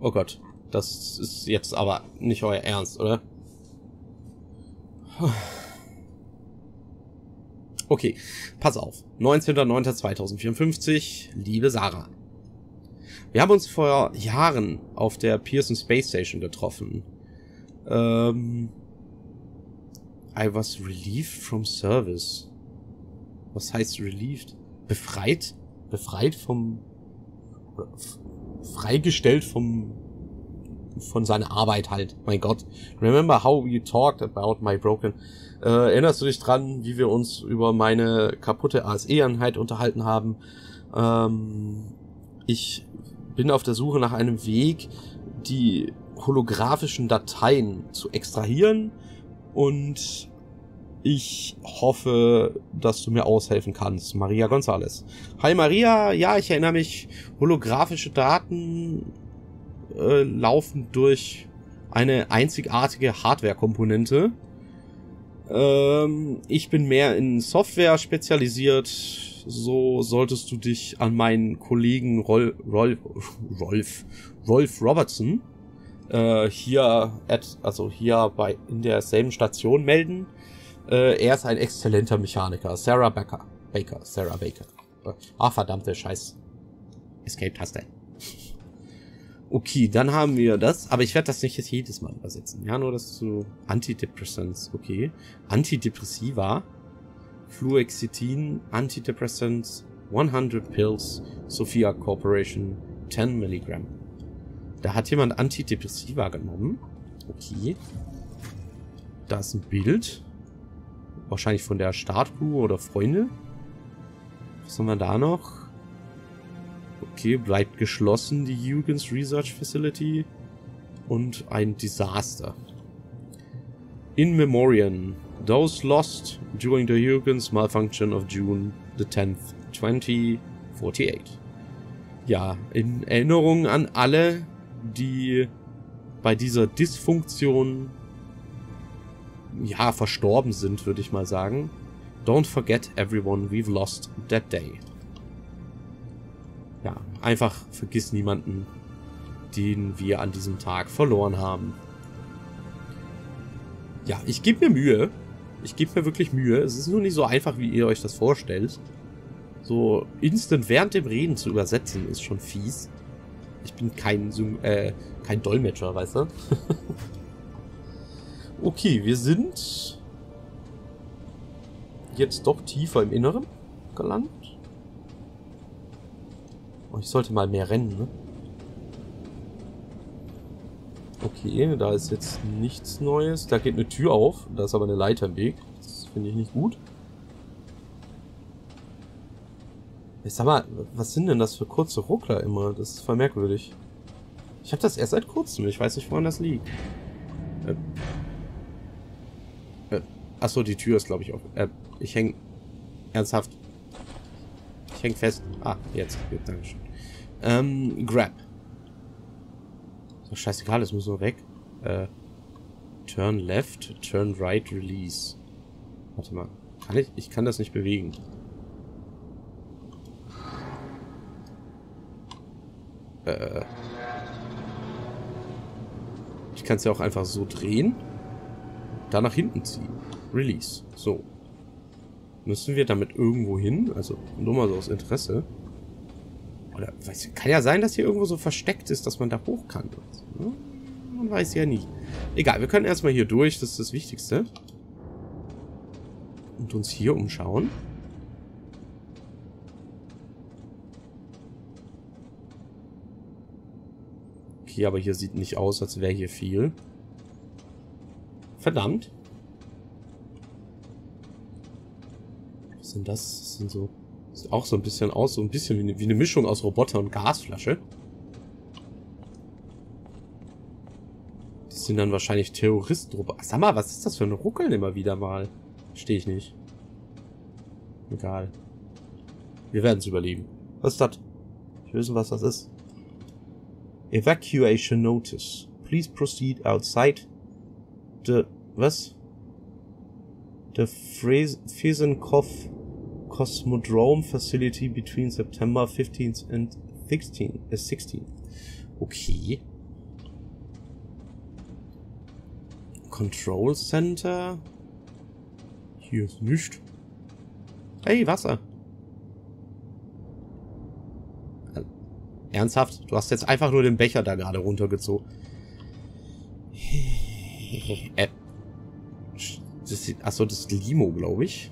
Oh Gott. Das ist jetzt aber nicht euer Ernst, oder? Okay, pass auf. 19.09.2054, liebe Sarah. Wir haben uns vor Jahren auf der Pearson Space Station getroffen. Ähm, I was relieved from service. Was heißt relieved? Befreit? Befreit vom... Freigestellt vom... Von seiner Arbeit halt. Mein Gott. Remember how you talked about my broken... Äh, erinnerst du dich dran, wie wir uns über meine kaputte ASE-Einheit unterhalten haben? Ähm, ich bin auf der Suche nach einem Weg, die holographischen Dateien zu extrahieren und ich hoffe, dass du mir aushelfen kannst. Maria González. Hi Maria, ja, ich erinnere mich, holographische Daten äh, laufen durch eine einzigartige Hardware-Komponente. Ähm, ich bin mehr in Software spezialisiert. So solltest du dich an meinen Kollegen Rol Rolf, Rolf, Rolf Robertson äh, hier at, also hier bei in derselben Station melden. Äh, er ist ein exzellenter Mechaniker. Sarah Baker. Baker. Sarah Baker. Ah, verdammte Scheiß. Escape-Taste. Okay, dann haben wir das, aber ich werde das nicht jetzt jedes Mal übersetzen. Ja, nur das zu Antidepressants, okay. Antidepressiva, Fluoxetin, Antidepressants, 100 Pills, Sophia Corporation, 10 Milligramm. Da hat jemand Antidepressiva genommen. Okay. Da ist ein Bild. Wahrscheinlich von der Startcrew oder Freunde. Was haben wir da noch? Okay, bleibt geschlossen, die Huygens Research Facility. Und ein Desaster. In Memoriam. Those lost during the Huygens malfunction of June the 10th, 2048. Ja, in Erinnerung an alle, die bei dieser Dysfunktion ja, verstorben sind, würde ich mal sagen. Don't forget everyone we've lost that day ja, einfach vergiss niemanden, den wir an diesem Tag verloren haben. Ja, ich gebe mir Mühe. Ich gebe mir wirklich Mühe. Es ist nur nicht so einfach, wie ihr euch das vorstellt. So instant während dem Reden zu übersetzen ist schon fies. Ich bin kein, äh, kein Dolmetscher, weißt du? okay, wir sind jetzt doch tiefer im Inneren gelandet. Oh, ich sollte mal mehr rennen, ne? Okay, da ist jetzt nichts Neues. Da geht eine Tür auf. Da ist aber eine Leiter im Weg. Das finde ich nicht gut. Ich sag mal, was sind denn das für kurze Ruckler immer? Das ist voll merkwürdig. Ich habe das erst seit kurzem. Ich weiß nicht, woran das liegt. Äh, äh, achso, die Tür ist, glaube ich, auch. Äh, ich häng ernsthaft. Ich häng fest. Ah, jetzt. Gut, Dankeschön. Ähm, Grab. So, scheißegal, das muss nur weg. Äh, turn left, turn right, release. Warte mal. Kann ich? Ich kann das nicht bewegen. Äh. Ich kann es ja auch einfach so drehen. Da nach hinten ziehen. Release. So. Müssen wir damit irgendwo hin? Also nur mal so aus Interesse. Oder weiß, kann ja sein, dass hier irgendwo so versteckt ist, dass man da hoch kann. Ne? Man weiß ja nie. Egal, wir können erstmal hier durch, das ist das Wichtigste. Und uns hier umschauen. Okay, aber hier sieht nicht aus, als wäre hier viel. Verdammt. Sind das? Das sind so Sieht auch so ein bisschen aus, so ein bisschen wie eine, wie eine Mischung aus Roboter und Gasflasche. Das sind dann wahrscheinlich Terroristen. Sag mal, was ist das für ein Ruckeln immer wieder mal? Stehe ich nicht. Egal. Wir werden es überleben. Was ist das? Ich will wissen, was das ist. Evacuation Notice. Please proceed outside the... Was? The Fesenkopf Cosmodrome Facility between September 15th and 16, äh 16. Okay. Control Center. Hier ist nichts. Hey, Wasser. Äh, ernsthaft? Du hast jetzt einfach nur den Becher da gerade runtergezogen. Äh. Achso, das ist Limo, glaube ich.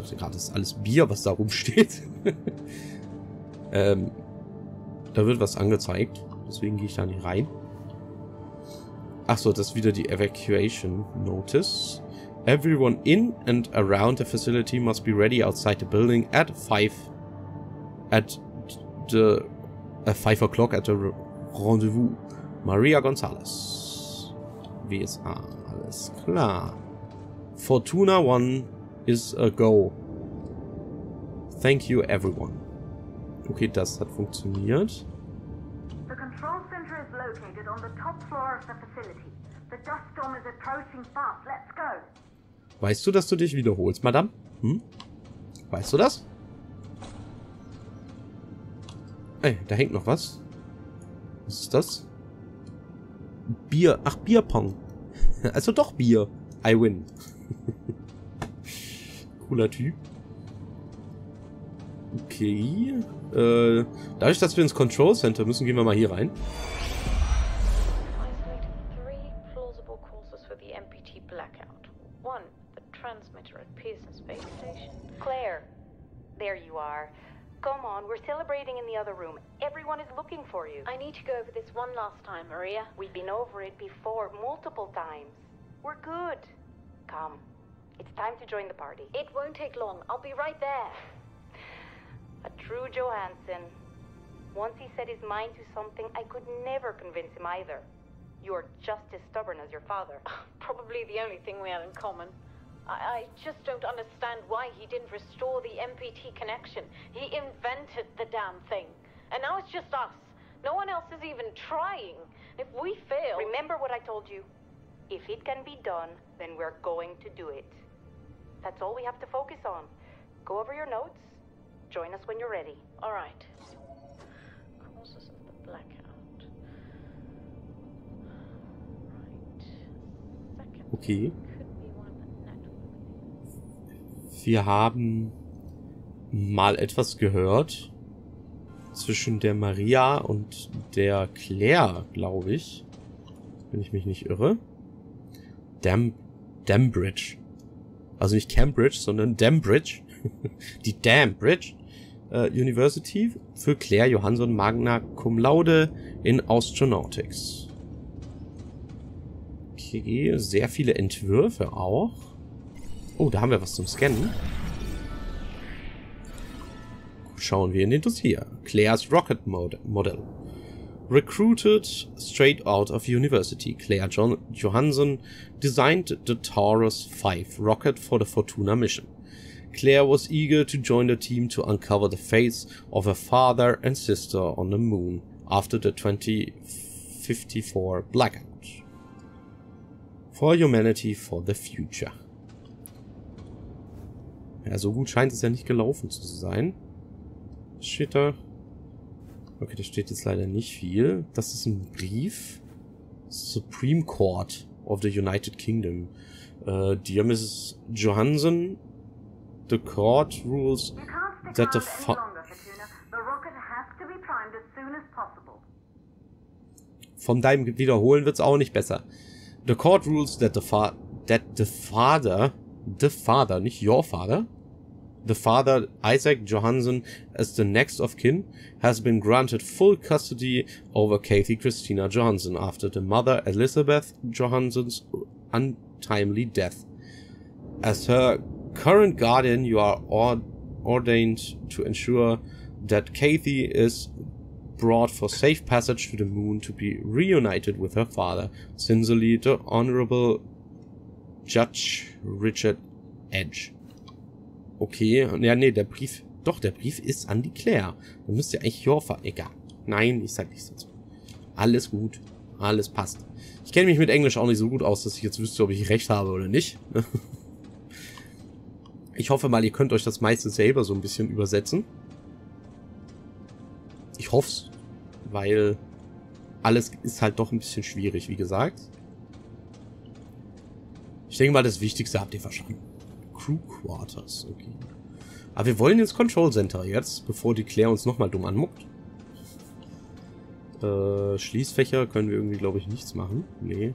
Dachte gerade, das ist alles Bier, was da rumsteht. ähm, da wird was angezeigt. Deswegen gehe ich da nicht rein. Achso, das ist wieder die Evacuation Notice. Everyone in and around the facility must be ready outside the building at 5 at the uh, 5 o'clock at the rendezvous. Maria Gonzalez. WSA. Alles klar. Fortuna 1 is a go. Thank you everyone. Okay, das hat funktioniert. The control center is located on the top floor of the facility. The dust storm is approaching fast. Let's go. Weißt du, dass du dich wiederholst, Madame? Hm? Weißt du das? Ey, da hängt noch was. Was ist das? Bier. Ach, Bierpong. Also doch Bier. I win. Okay. Euh, äh, dadurch, dass wir ins Control Center müssen, gehen wir mal hier rein. Claire, there you are. Come on, we're celebrating in the other room. Everyone is looking for you. I need to go over this one last time, Maria. We've been over it before, multiple times. We're good. Come. Time to join the party. It won't take long. I'll be right there. A true Johansson. Once he set his mind to something, I could never convince him either. You're just as stubborn as your father. Probably the only thing we have in common. I, I just don't understand why he didn't restore the MPT connection. He invented the damn thing. And now it's just us. No one else is even trying. If we fail. Remember what I told you. If it can be done, then we're going to do it. That's all we have to focus on. Go over your notes. Join us when you're ready. All right. Causes of the blackout. Right. Second. Okay. Wir haben mal etwas gehört zwischen der Maria und der Claire, glaube ich. Wenn ich mich nicht irre. Dam Dambridge. Also nicht Cambridge, sondern Dambridge. Die Dambridge äh, University für Claire Johansson Magna Cum Laude in Astronautics. Okay, sehr viele Entwürfe auch. Oh, da haben wir was zum Scannen. Schauen wir in den Dossier. Claire's Rocket Mod Model. Recruited straight out of university, Claire John Johansson designed the Taurus 5 rocket for the Fortuna mission. Claire was eager to join the team to uncover the fates of her father and sister on the moon after the 2054 blackout. For humanity, for the future. Ja, so gut scheint es ja nicht gelaufen zu sein. Okay, da steht jetzt leider nicht viel. Das ist ein Brief. Supreme Court of the United Kingdom. Uh, dear Mrs. Johansson, the court rules that the around fa- any longer, Fortuna. The rocket has to be primed as soon as possible. Von deinem Wiederholen wird's auch nicht besser. The court rules that the fa that the father, the father, nicht your father, the father Isaac Johansson as the next of kin has been granted full custody over Kathy Christina Johansson after the mother Elizabeth Johansson's untimely death. As her current guardian, you are or- ordained to ensure that Kathy is brought for safe passage to the moon to be reunited with her father. Sincerely, the Honorable Judge Richard Edge. Okay, ja, nee, der Brief, doch, der Brief ist an die Claire. Dann müsste ja eigentlich Jorfa, egal. Nein, ich sag nichts dazu. Alles gut. Alles passt. Ich kenne mich mit Englisch auch nicht so gut aus, dass ich jetzt wüsste, ob ich recht habe oder nicht. Ich hoffe mal, ihr könnt euch das meiste selber so ein bisschen übersetzen. Ich hoff's, weil alles ist halt doch ein bisschen schwierig, wie gesagt. Ich denke mal, das Wichtigste habt ihr verstanden. Crew Quarters, okay. Aber wir wollen ins Control Center jetzt, bevor die Claire uns nochmal dumm anmuckt. Äh, Schließfächer können wir irgendwie, glaube ich, nichts machen. Nee.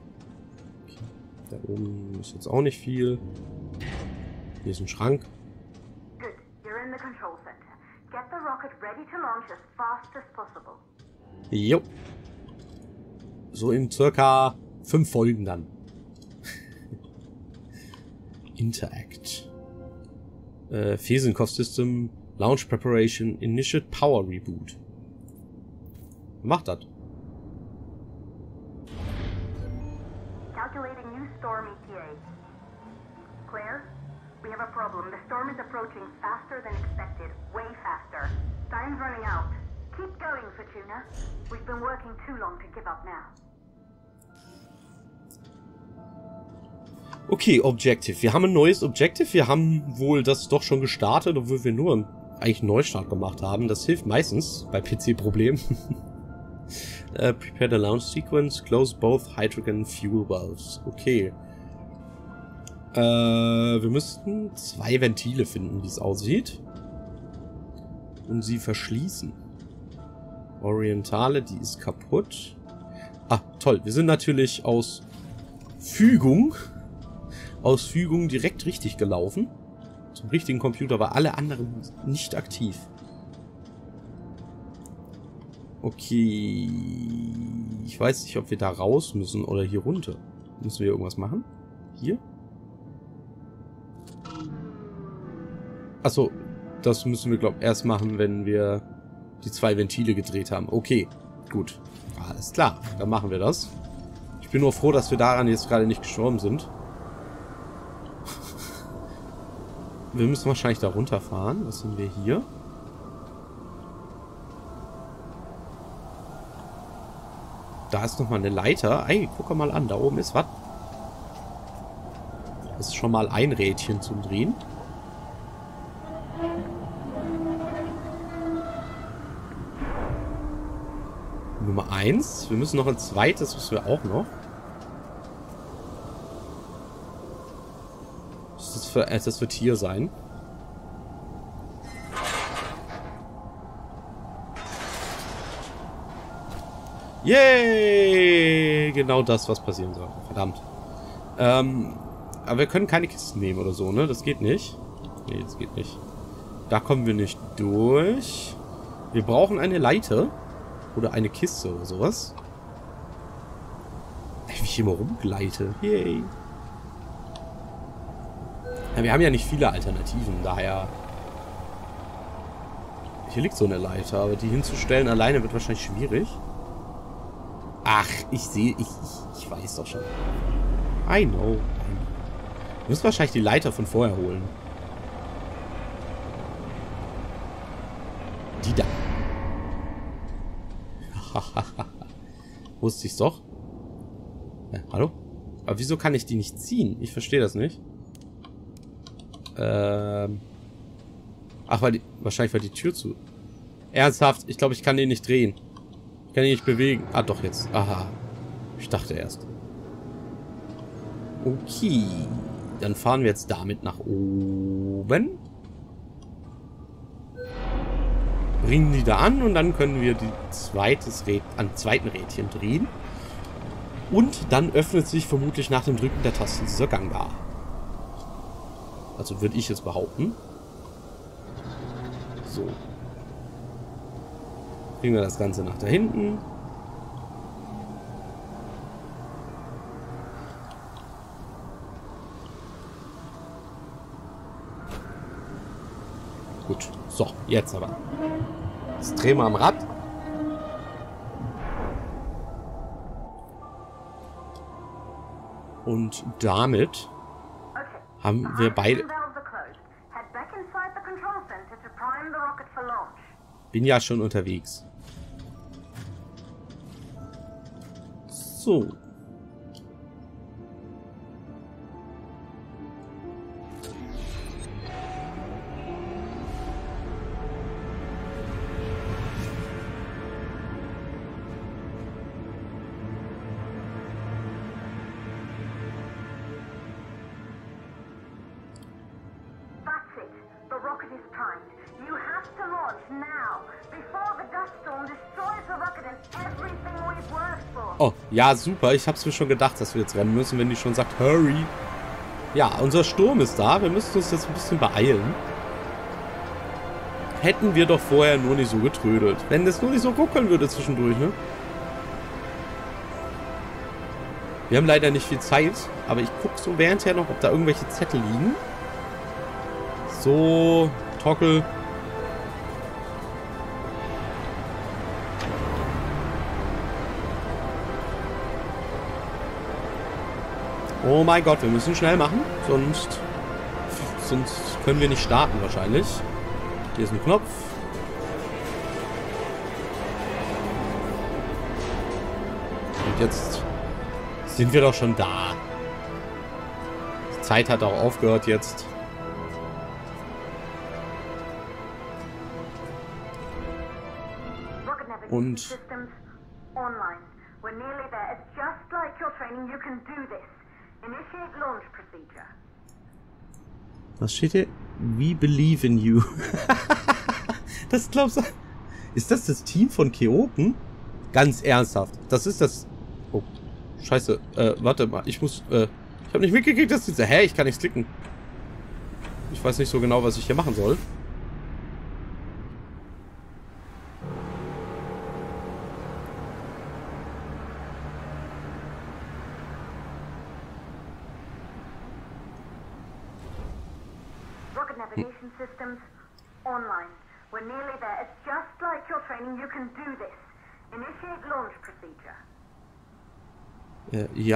Okay. Da oben ist jetzt auch nicht viel. Hier ist ein Schrank. Good. You're in the control center. Get the rocket ready to launch as fast as possible. Jo. So in circa fünf Folgen dann. Interact. Äh, Fesenkopf System, Launch Preparation, Initial Power Reboot. Macht das. Calculating new storm ETA. Claire, we have a problem. The storm is approaching faster than expected. Way faster. Time's running out. Keep going, Fortuna. We've been working too long to give up now. Okay, Objective. Wir haben ein neues Objective. Wir haben wohl das doch schon gestartet, obwohl wir nur eigentlich einen Neustart gemacht haben. Das hilft meistens bei PC-Problemen. uh, prepare the launch sequence. Close both hydrogen fuel valves. Okay. Äh, wir müssten zwei Ventile finden, wie es aussieht. Und sie verschließen. Orientale, die ist kaputt. Ah, toll. Wir sind natürlich aus Fügung aus Fügung direkt richtig gelaufen. Zum richtigen Computer, aber alle anderen nicht aktiv. Okay. Ich weiß nicht, ob wir da raus müssen oder hier runter. Müssen wir irgendwas machen? Hier? Achso, das müssen wir, glaube ich, erst machen, wenn wir die zwei Ventile gedreht haben. Okay, gut. Alles klar, dann machen wir das. Ich bin nur froh, dass wir daran jetzt gerade nicht gestorben sind. Wir müssen wahrscheinlich da runterfahren. Was sind wir hier? Da ist nochmal eine Leiter. Ey, guck mal an. Da oben ist was. Das ist schon mal ein Rädchen zum Drehen. Nummer 1. Wir müssen noch ein zweites, müssen wir auch noch. Das, für, äh, das wird hier sein. Yay! Genau das, was passieren soll. Verdammt. Ähm, aber wir können keine Kisten nehmen oder so, ne? Das geht nicht. Nee, das geht nicht. Da kommen wir nicht durch. Wir brauchen eine Leiter. Oder eine Kiste oder sowas. Wie ich mal rumgleite. Yay. Ja, wir haben ja nicht viele Alternativen, daher... Hier liegt so eine Leiter, aber die hinzustellen alleine wird wahrscheinlich schwierig. Ach, ich sehe, ich, ich, ich weiß doch schon. I know. Wir müssen wahrscheinlich die Leiter von vorher holen. Die da. Wusste ich's doch. Äh, hallo? Aber wieso kann ich die nicht ziehen? Ich verstehe das nicht. Ähm. Ach, weil die, wahrscheinlich war die Tür zu. Ernsthaft, ich glaube, ich kann den nicht drehen. Ich kann ihn nicht bewegen. Ah, doch jetzt. Aha. Ich dachte erst. Okay. Dann fahren wir jetzt damit nach oben. Bringen die da an und dann können wir die zweites Räd an zweiten Rädchen drehen. Und dann öffnet sich vermutlich nach dem Drücken der Taste dieser Gang da. Also würde ich jetzt behaupten. So. Bringen wir das Ganze nach da hinten. Gut. So, jetzt aber. Jetzt drehen wir am Rad. Und damit haben wir beide... Bin ja schon unterwegs. So. Ja, super. Ich hab's mir schon gedacht, dass wir jetzt rennen müssen, wenn die schon sagt, hurry. Ja, unser Sturm ist da. Wir müssen uns jetzt ein bisschen beeilen. Hätten wir doch vorher nur nicht so getrödelt. Wenn das nur nicht so ruckeln würde zwischendurch, ne? Wir haben leider nicht viel Zeit, aber ich gucke so währendher noch, ob da irgendwelche Zettel liegen. So, Toggle. Oh mein Gott, wir müssen schnell machen, sonst, sonst können wir nicht starten wahrscheinlich. Hier ist ein Knopf. Und jetzt sind wir doch schon da. Die Zeit hat auch aufgehört jetzt. Und- Was steht hier? We believe in you. das glaubst du? Ist das das Team von Keoken? Ganz ernsthaft. Das ist das... Oh, scheiße. Äh, warte mal. Ich muss... Äh, ich habe nicht mitgekriegt, dass diese... Hä? Ich kann nichts klicken. Ich weiß nicht so genau, was ich hier machen soll.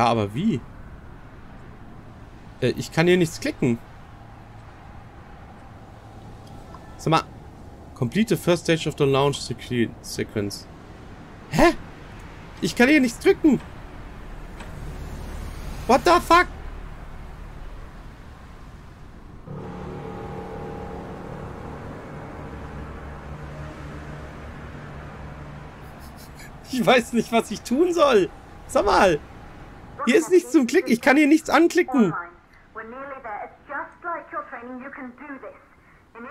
Ja, aber wie? Äh, ich kann hier nichts klicken. Sag mal. Complete the first stage of the launch sequ- sequence. Hä? Ich kann hier nichts drücken. What the fuck? Ich weiß nicht, was ich tun soll. Sag mal. Hier ist nichts zum Klicken. Ich kann hier nichts anklicken.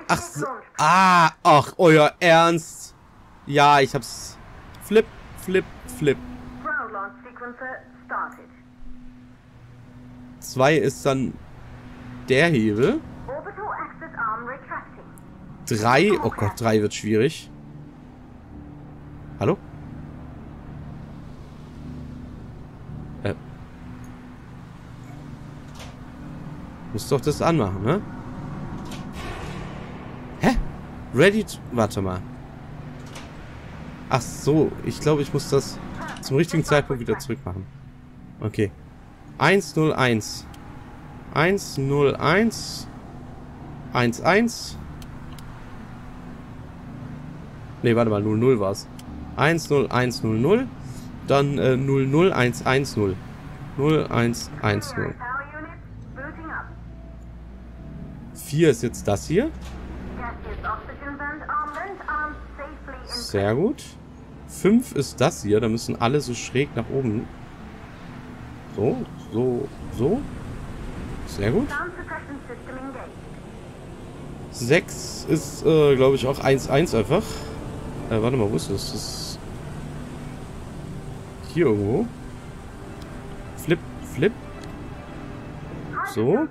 Ach so. Ah, ach, euer Ernst. Ja, ich hab's. Flip, flip, flip. Zwei ist dann der Hebel. Drei, oh Gott, drei wird schwierig. Hallo? Muss doch das anmachen, ne? Hä? Ready to... Warte mal. Ach so, ich glaube, ich muss das zum richtigen Zeitpunkt wieder zurückmachen. Okay. 101. 101. 11. Ne, warte mal, 00 war's. 10100. Dann äh, 00110. 0110. 4 ist jetzt das hier. Sehr gut. 5 ist das hier. Da müssen alle so schräg nach oben. So, so, so. Sehr gut. Sound suppression system engaged. 6 ist, äh, glaube ich, auch 1-1 einfach. Äh, warte mal, wo ist das? Das ist hier irgendwo. Flip, flip. So.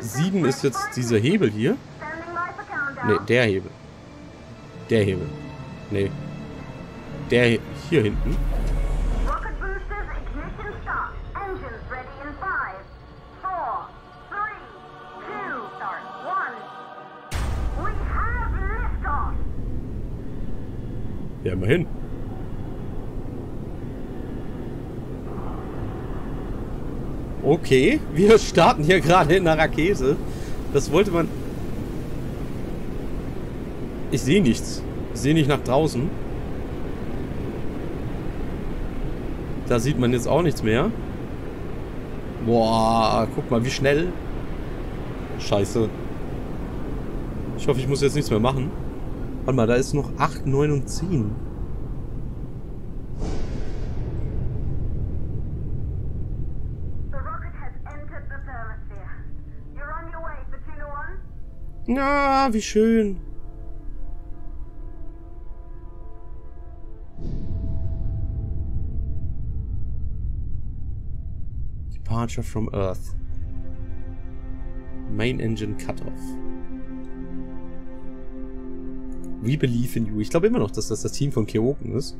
7 ist jetzt dieser Hebel hier. Ne, der Hebel. Der Hebel. Ne. Der hier hinten. Rocket boosters ignition start. Engines ready in five, four, three, two, start, one. We have liftoff. Ja, immerhin. Okay, wir starten hier gerade in einer Rakete. Das wollte man... Ich sehe nichts. Ich sehe nicht nach draußen. Da sieht man jetzt auch nichts mehr. Boah, guck mal, wie schnell. Scheiße. Ich hoffe, ich muss jetzt nichts mehr machen. Warte mal, da ist noch 8, 9 und 10. Na, ja, wie schön. Departure from Earth. Main Engine Cutoff. We believe in you. Ich glaube immer noch, dass das das Team von Kyoken ist.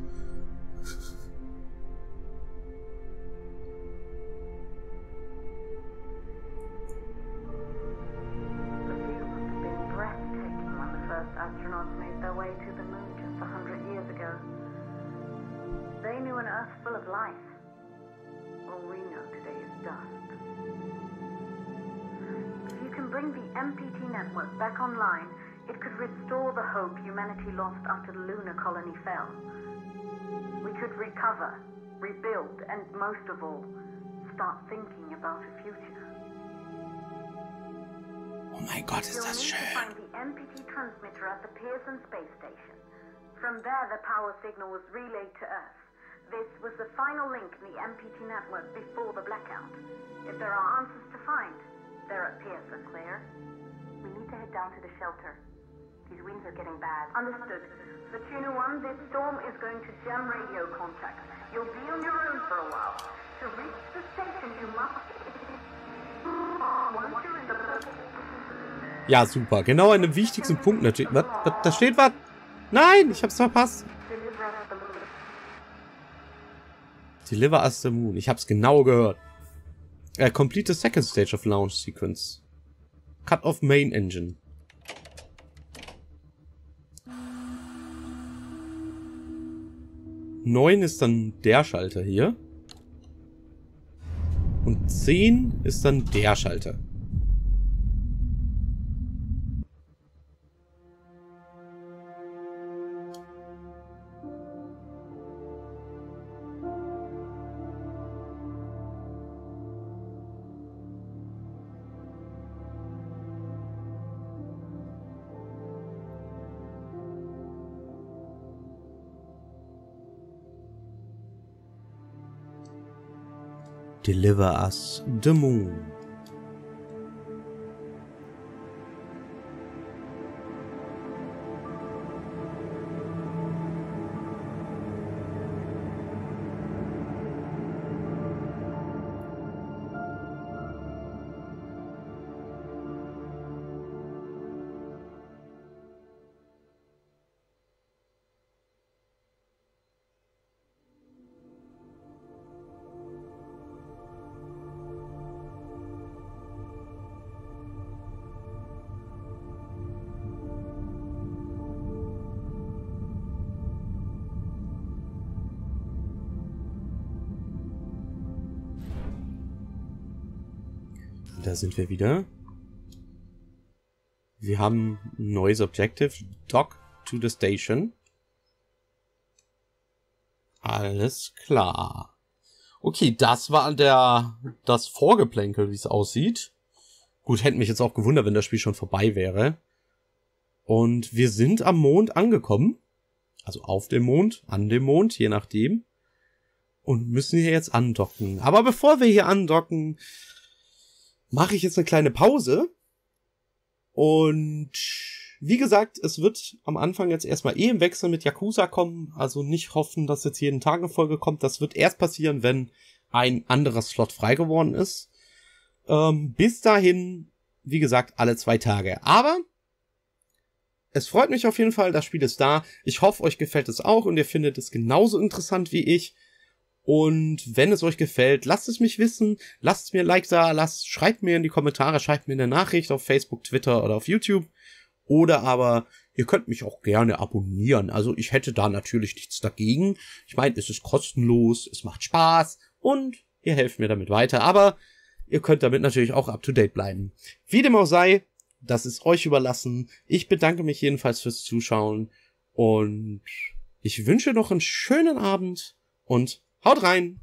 After the lunar colony fell. We could recover, rebuild, and most of all, start thinking about a future. Oh mein Gott, ist You'll das need to find the MPT transmitter at the Pearson space station. From there, the power signal was relayed to Earth. This was the final link in the MPT network before the blackout. If there are answers to find, they're at Pearson. Claire, we need to head down to the shelter. These winds are getting bad. Understood. For Tuna 1, this storm is going to jam radio contacts. You'll be on your own for a while. To reach the station, you must... Once you're in the... Ja, super. Genau an dem wichtigsten Punkt natürlich. Was? was? Da steht was? Nein, ich hab's verpasst. Deliver us the moon. Deliver us the moon. Ich hab's genau gehört. Äh, complete the second stage of launch sequence. Cut off main engine. Neun ist dann der Schalter hier. Und zehn ist dann der Schalter. Deliver us the moon. Da sind wir wieder. Wir haben ein neues Objective. Dock to the station. Alles klar. Okay, das war der, das Vorgeplänkel, wie es aussieht. Gut, hätte mich jetzt auch gewundert, wenn das Spiel schon vorbei wäre. Und wir sind am Mond angekommen. Also auf dem Mond, an dem Mond, je nachdem. Und müssen hier jetzt andocken. Aber bevor wir hier andocken, mache ich jetzt eine kleine Pause. Und wie gesagt, es wird am Anfang jetzt erstmal eh im Wechsel mit Yakuza kommen. Also nicht hoffen, dass jetzt jeden Tag eine Folge kommt. Das wird erst passieren, wenn ein anderer Slot frei geworden ist. Ähm, bis dahin, wie gesagt, alle zwei Tage. Aber es freut mich auf jeden Fall, das Spiel ist da. Ich hoffe, euch gefällt es auch und ihr findet es genauso interessant wie ich. Und wenn es euch gefällt, lasst es mich wissen, lasst mir ein Like da, lasst, schreibt mir in die Kommentare, schreibt mir eine Nachricht auf Facebook, Twitter oder auf YouTube. Oder aber ihr könnt mich auch gerne abonnieren. Also ich hätte da natürlich nichts dagegen. Ich meine, es ist kostenlos, es macht Spaß und ihr helft mir damit weiter. Aber ihr könnt damit natürlich auch up to date bleiben. Wie dem auch sei, das ist euch überlassen. Ich bedanke mich jedenfalls fürs Zuschauen und ich wünsche noch einen schönen Abend und Haut rein!